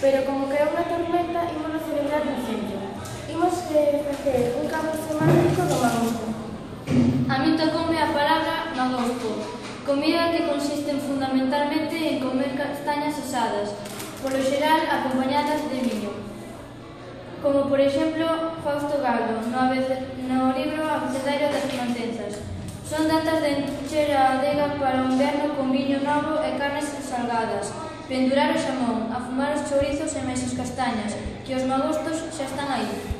pero como que é unha tormenta, imos celebrar no centro. Imos eh, facer un cabo semántico do Magosto. A mí tocoume a palabra Magosto, comida que consiste fundamentalmente en comer castañas asadas, polo xeral acompañadas de viño. Como por exemplo Fausto Galdo, no, no libro Abecedario das Mantenzas. Son datas de encher a adega para o inverno con viño novo e carnes salgadas, pendurar o xamón, a fumar castañas, que os magostos xa están aí.